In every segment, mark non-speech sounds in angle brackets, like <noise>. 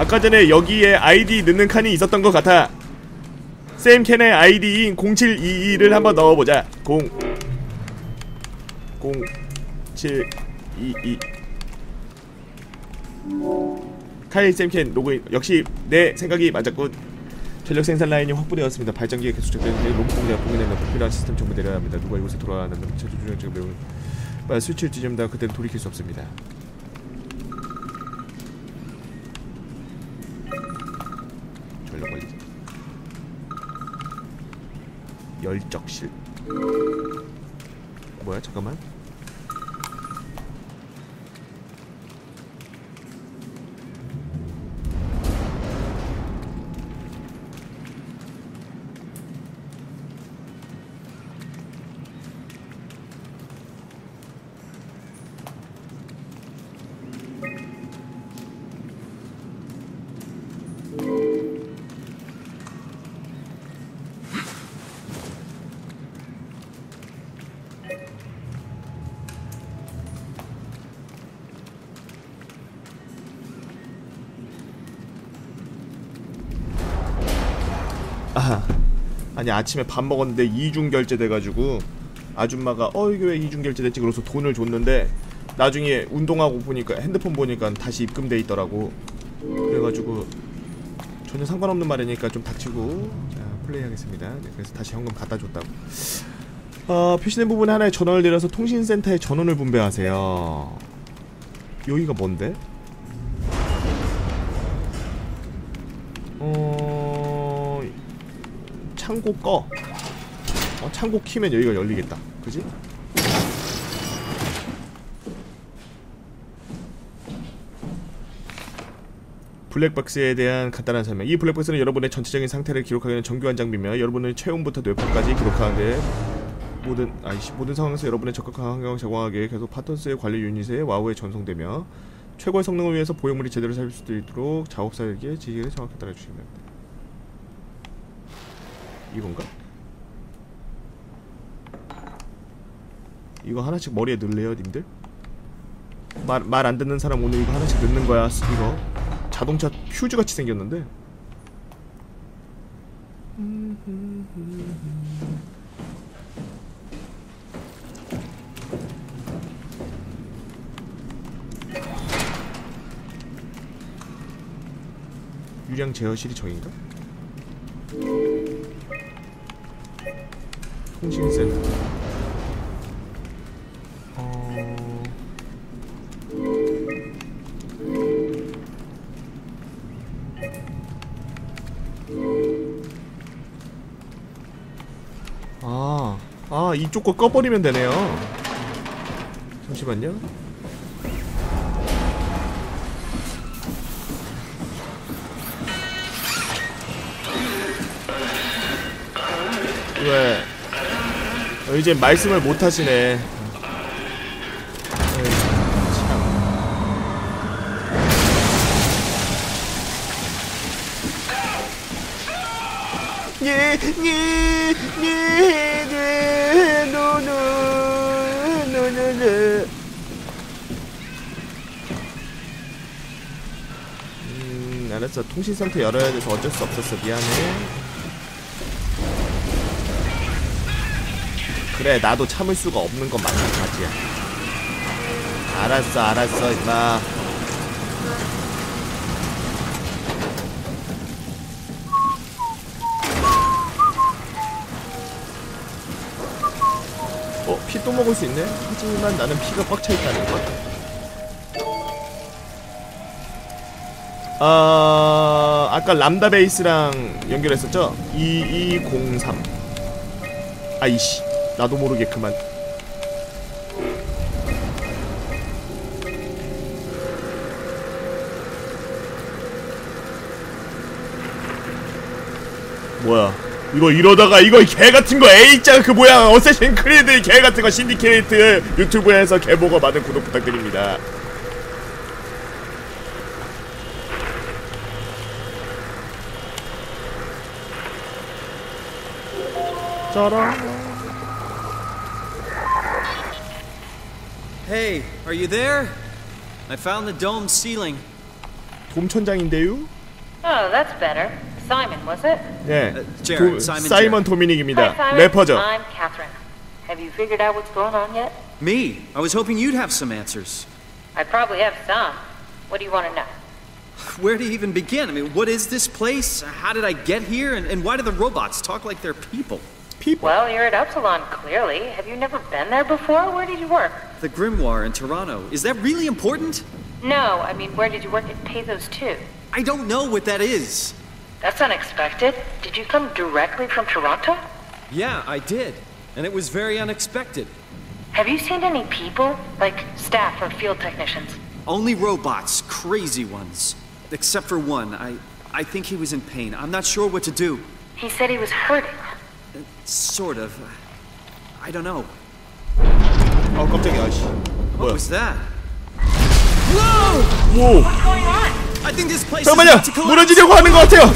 아까 전에 여기에 아이디 넣는 칸이 있었던 것 같아. 샘캔의 아이디인 0722를 한번 넣어보자. 0 0722 카이 샘캔 로그인. 역시 내 생각이 맞았군. 전력 생산 라인이 확보되었습니다. 발전기가 계속 적되는데 로봇 공장을 봉인하는 불필요한 시스템 정보 내려야 합니다. 누가 이곳에 돌아가는 체조 중량 지금 매우 스위치를 뒤집다 그때는 돌이킬 수 없습니다 열적실. 뭐야 잠깐만 아, 아니 아침에 밥 먹었는데 이중 결제 돼가지고 아줌마가 어 이게 왜 이중 결제 됐지? 그래서 돈을 줬는데 나중에 운동하고 보니까 핸드폰 보니까 다시 입금돼 있더라고. 그래가지고 전혀 상관없는 말이니까 좀 닥치고 자 플레이하겠습니다. 네, 그래서 다시 현금 갖다 줬다고. 어, 표시된 부분에 하나의 전원을 내려서 통신센터에 전원을 분배하세요. 여기가 뭔데? 어... 창고 꺼. 어, 창고 키면 여기가 열리겠다. 그지? 블랙박스에 대한 간단한 설명. 이 블랙박스는 여러분의 전체적인 상태를 기록하기 위한 정교한 장비며 여러분의 체온부터 뇌파까지 기록하는데 모든 아이씨 모든 상황에서 여러분의 적합한 환경을 제공하기 위해 계속 파턴스의 관리 유닛에 와우에 전송되며 최고의 성능을 위해서 보형물이 제대로 살수 있도록 작업사에게 지시를 정확히 따라주시면 됩니다. 이건가? 이거 하나씩 머리에 넣을래요, 님들? 말 말 안 듣는 사람 오늘 이거 하나씩 넣는 거야, 이거. 자동차 퓨즈 같이 생겼는데. 유량 제어실이 저긴가? 통신센터. 어... 아, 아 이쪽 거 꺼버리면 되네요. 잠시만요. 왜? 어, 이제 말씀을 못 하시네. 예, 예, 예. 음, 알았어. 통신센터 열어야 돼서 어쩔 수 없었어. 미안해. 그래 나도 참을 수가 없는 건 마찬가지야 알았어 알았어 임마 어? 피 또 먹을 수 있네? 하지만 나는 피가 꽉 차있다는 것 아... 아까 람다 베이스랑 연결했었죠? 2203 아이씨 나도 모르게 그만. 뭐야? 이거 이러다가 이거 개 같은 거 A자 그 뭐야? 어쌔신 크리드 개 같은 거 신디케이트 유튜브에서 개보고 많은 구독 부탁드립니다. 짜란 Hey, are you there? I found the dome ceiling. 돔천장인데요? Oh, that's better. Simon, was it? 네, Jared, 도- Simon 사이먼 Hi, 도미닉입니다. Simon. 래퍼죠. I'm Catherine. Have you figured out what's going on yet? Me? I was hoping you'd have some answers. I probably have some. What do you want to know? Where to even begin? I mean, what is this place? How did I get here? And, and why do the robots talk like they're people? People. Well, you're at Upsilon, clearly. Have you never been there before? Where did you work? The Grimoire in Toronto. Is that really important? No, I mean, where did you work at Pathos 2? I don't know what that is. That's unexpected. Did you come directly from Toronto? Yeah, I did. And it was very unexpected. Have you seen any people? Like staff or field technicians? Only robots, crazy ones. Except for one. I, I think he was in pain. I'm not sure what to do. He said he was hurting. Sort of. I don't know. 어 깜짝이야. 씨. What 뭐야? was that? Whoa! 오. What's going on? I think this place 잠깐만요. 무너지려고 하는 것 같아요.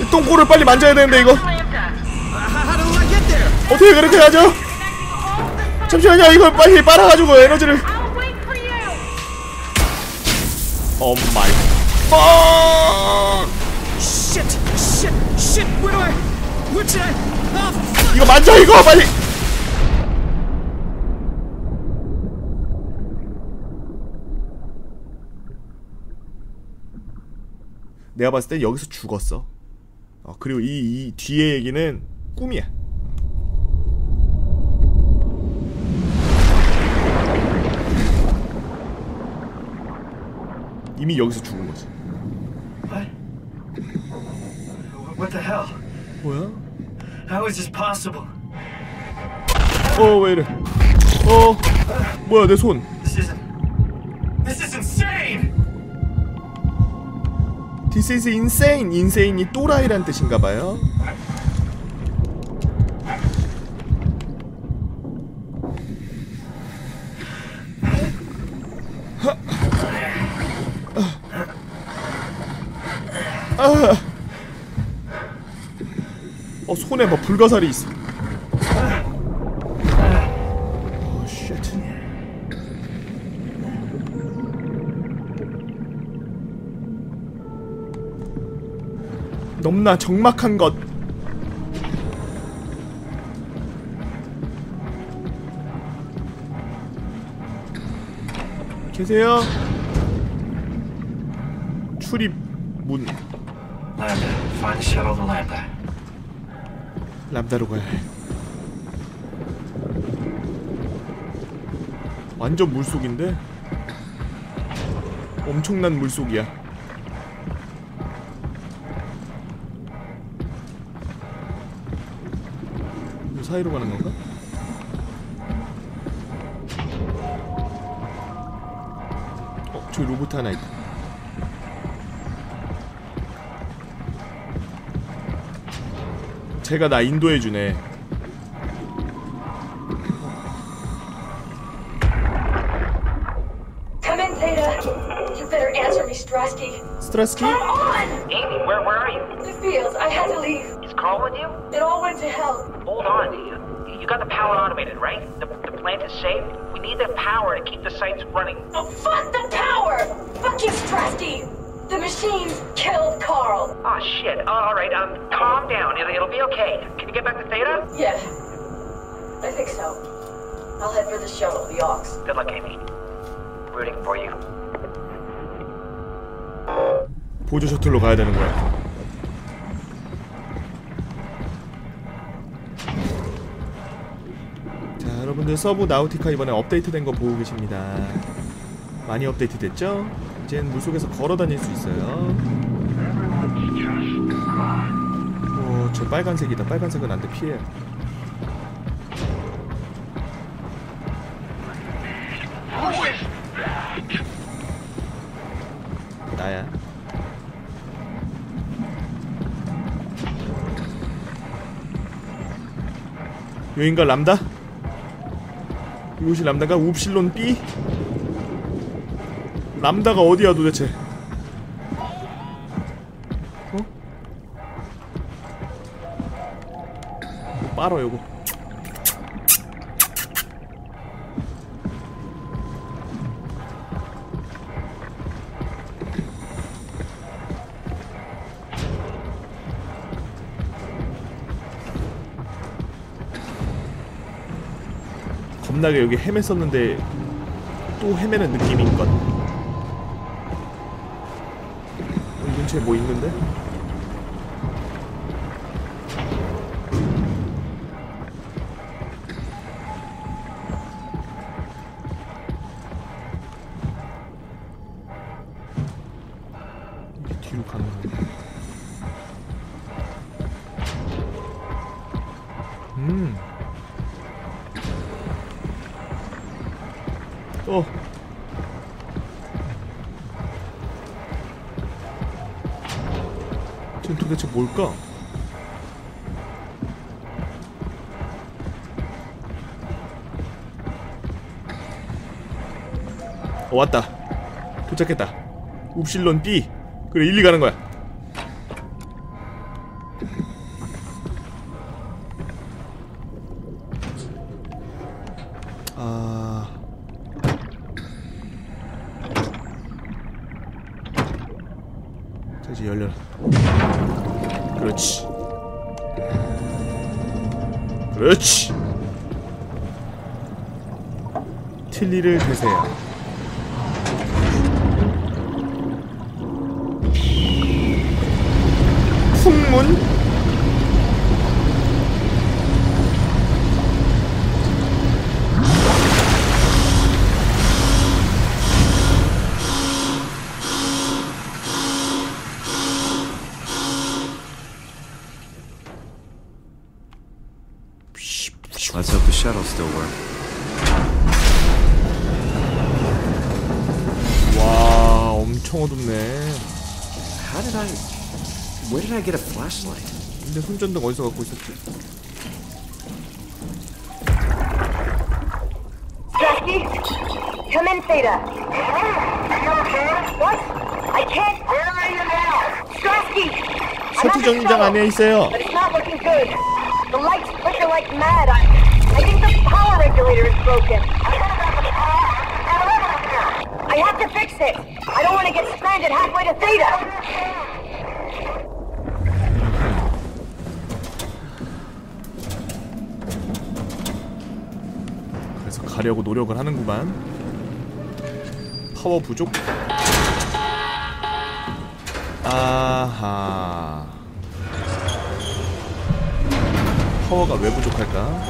이 똥꼬를 빨리 만져야 되는데 이거 Lambda! How, how do I get there? 어떻게 그렇게 하죠? 잠시만요. 이걸 빨리 빨아가지고 에너지를. 오 마이. 빡! Shit! Shit! Shit! Where do I? 이거 만져 이거 빨리. 내가 봤을 때 여기서 죽었어. 어, 그리고 이, 이 뒤에 얘기는 꿈이야. 이미 여기서 죽은 거지. What? What the hell? 뭐야? How is this possible? 어, 왜 이래? 어, 뭐야, 내 손. This isn't. This is insane! This is insane. 인세인이 또라이란 뜻인가 봐요. 어 손에 막 불가사리 있어. 어 쉣. 넘나 적막한 것. 계세요? 출입 문 Lambda. 람다로 가야 해. 완전 물속인데 엄청난 물속이야. 이 사이로 가는 건가? 어, 저기 로봇 하나 있다. 제가 나 인도해 주네. Come in, Theta. You better answer me, Strasky. 스트라스키? Come on! Amy, where where are you? The fields. I had to leave. Is Carl with you? It all went to hell. Hold on. You, you got the power automated, right? The, the plant is safe. We need the power to keep the sites running. Oh, fuck machines killed Carl. Oh shit. Oh, all right. Um, calm down. It'll, it'll be okay. Can you get back to Theta? Yeah. I think so. I'll head for the shuttle, the Ox. Good luck, Amy. Rooting for you. 보조 셔틀로 가야 되는 거야. 자, 여러분들 Subnautica 이번에 업데이트된 거 보고 계십니다. 많이 업데이트 됐죠? 이젠 물속에서 걸어 다닐 수 있어요. 오, 저 빨간색이다. 빨간색은 안 돼. 피해. 나야. 여긴가 람다? 이곳이 람다가 웁실론 B? 남다가 어디야 도대체 어? 빨어 요거 겁나게 여기 헤맸었는데 또 헤매는 느낌인 것 같아. 이 근처에 뭐 있는데? 음. 어. 도대체 뭘까? 어, 왔다. 도착했다. 웁실론 B. 그래, 일리 가는 거야. 자, 이제 열려라. 그렇지. 그렇지. 틀니를 대세요. 풍문? Let's hope the shuttle still works. 와, 엄청 어둡네. How did I. Where did I get a flashlight? 근데 손전등 어디서 갖고 있었지? Strasky? Come in, Theta. What? I can't. Where are you now? Strasky! 소트 정류장 안에 있어요. But it's not looking good. The lights flicker like mad. I, I think the power regulator is broken. I have to fix it. I don't want to get stranded halfway to Theta. 가려고 노력을 하는구만. 파워 부족. 아하. 파워가 왜 부족할까?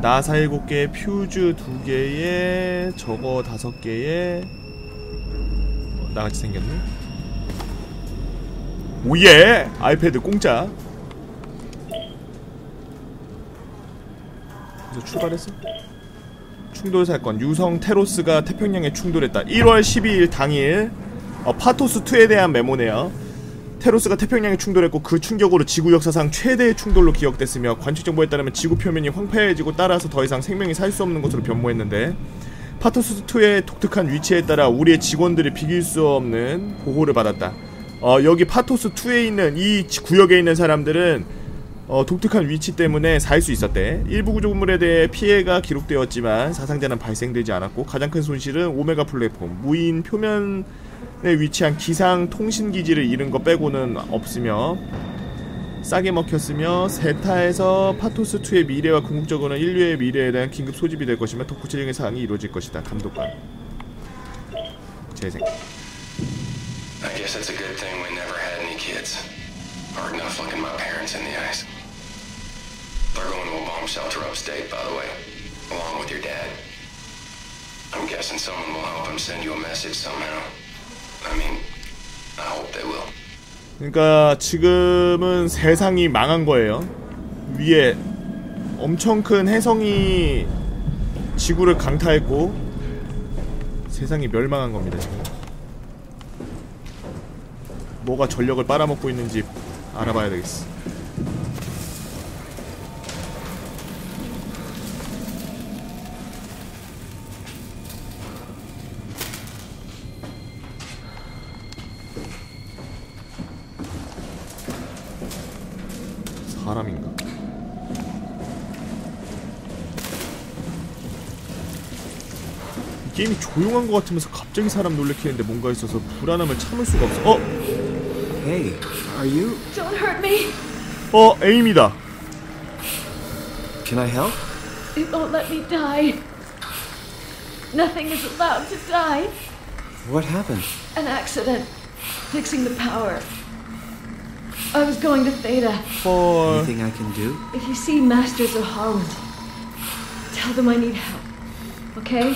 나사 7개, 퓨즈 2개에 저거 5개에 어, 나같이 생겼네? Oh yeah! 아이패드 공짜 그래서 출발했어? 충돌 사건 유성 테로스가 태평양에 충돌했다 1월 12일 당일 어, 파토스 2에 대한 메모네요 테로스가 태평양에 충돌했고 그 충격으로 지구 역사상 최대의 충돌로 기억됐으며 관측 정보에 따르면 지구 표면이 황폐해지고 따라서 더 이상 생명이 살 수 없는 것으로 변모했는데 파토스 2의 독특한 위치에 따라 우리의 직원들이 비길 수 없는 보호를 받았다. 어, 여기 파토스 2에 있는 이 지- 구역에 있는 사람들은 어, 독특한 위치 때문에 살 수 있었대. 일부 구조물에 대해 피해가 기록되었지만 사상자는 발생되지 않았고 가장 큰 손실은 오메가 플랫폼 무인 표면에 위치한 기상 통신 기지를 잃은 것 빼고는 없으며 싸게 먹혔으며 세타에서 파토스 2의 미래와 궁극적으로는 인류의 미래에 대한 긴급 소집이 될 것이며 더 구체적인 사항이 이루어질 것이다. 감독관. 재생. I guess it's a good thing we never had any kids. Hard enough looking my parents in the eyes. They're going to a bomb shelter upstate, by the way, along with your dad. I'm guessing someone will help him send you a message somehow. 그러니까 지금은 세상이 망한 거예요. 위에 엄청 큰 해성이 지구를 강타했고 세상이 멸망한 겁니다 지금. 뭐가 전력을 빨아먹고 있는지 알아봐야 되겠어. 조용한 것 같으면서 갑자기 사람 놀래키는데 뭔가 있어서 불안함을 참을 수가 없어. 어? Hey, are you. Don't hurt me. 어? 에임이다. Can I help? It won't let me die. Nothing is allowed to die. What happened? An accident. Fixing the power. I was going to Theta. 헐. Anything I can do? If you see Masters of Holland, tell them I need help. Okay?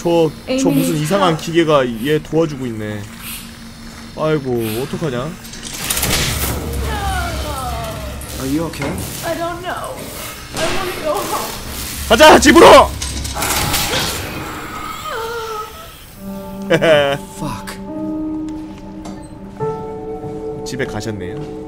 저, 저 무슨 이상한 기계가 얘 도와주고 있네. 아이고, 어떡하냐? Are you okay? I don't know. I want to go home. 가자, 집으로! Fuck. 집에 가셨네요.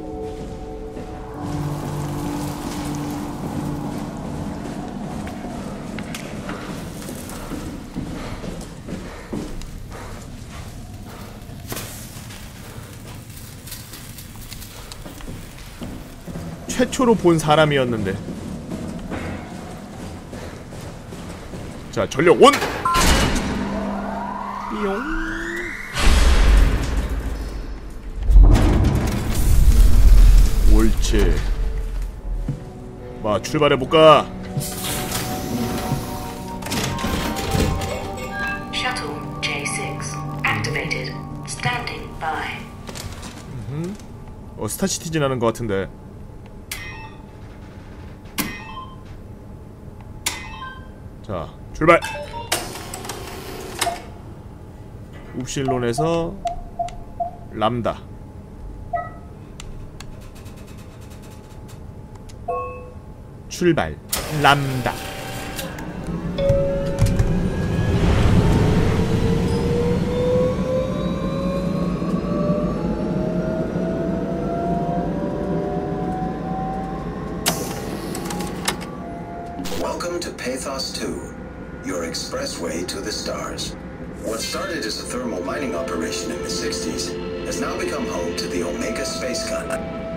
최초로 본 사람이었는데. 자, 전력 온! 띠용. 옳지. 마 출발해 볼까? Shuttle J6 activated. Standing by. 어 스타시티즌 하는 것 같은데. 자 출발. 웁실론에서 람다. 출발. 람다. Expressway to the stars. What started as a thermal mining operation in the 60s has now become home to the Omega Space Gun,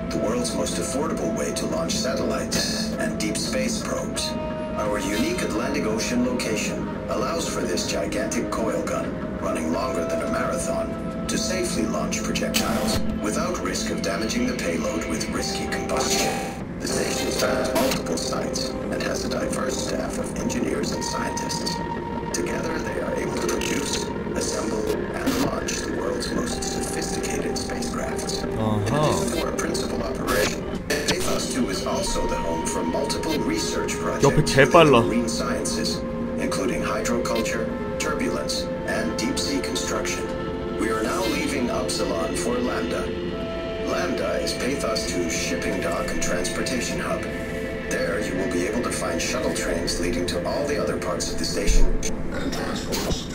the world's most affordable way to launch satellites and deep space probes. Our unique Atlantic Ocean location allows for this gigantic coil gun, running longer than a marathon, to safely launch projectiles without risk of damaging the payload with risky combustion. The station spans multiple sites and has a diverse staff of engineers and scientists. Together, they are able to produce, assemble, and launch the world's most sophisticated spacecrafts. Uh-huh. This is our principal operation. Pathos 2 is also the home for multiple research projects in marine sciences, including hydroculture, turbulence, and deep-sea construction. We are now leaving Upsilon for Lambda. Lambda is Pathos 2's shipping dock and transportation hub. There, you will be able to find shuttle trains leading to all the other parts of the station. And transports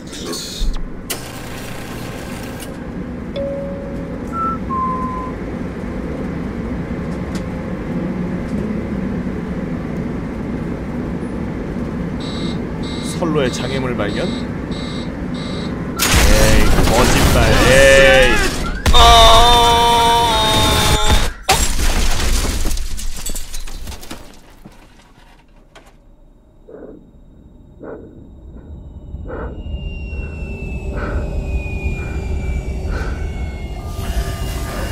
선로의 장애물 발견? 에이 거짓말 에이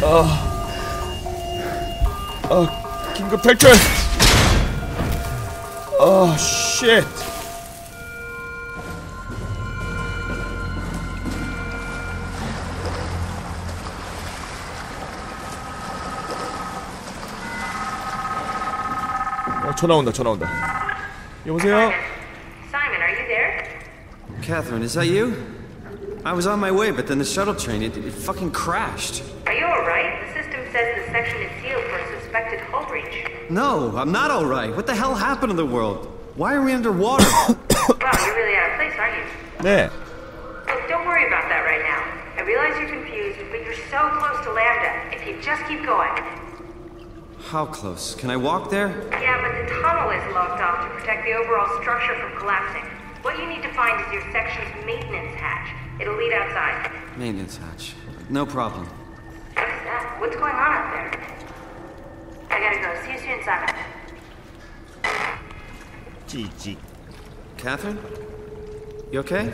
아, 아, 긴급 탈출. 아, 쉣. 어, 전화 온다, 전화 온다. 여보세요? Simon, are you there? Catherine, is that you? I was on my way, but then the shuttle train, it, it fucking crashed. section is sealed for a suspected hull breach. No, I'm not alright. What the hell happened to the world? Why are we underwater? <coughs> Wow, you're really out of place, aren't you? 네. Look, don't worry about that right now. I realize you're confused, but you're so close to Lambda. If you just keep going. How close? Can I walk there? Yeah, but the tunnel is locked off to protect the overall structure from collapsing. What you need to find is your section's maintenance hatch. It'll lead outside. Maintenance hatch. No problem. What's going on up there? I gotta go. See you soon, Simon. 찌찌. Catherine? You okay?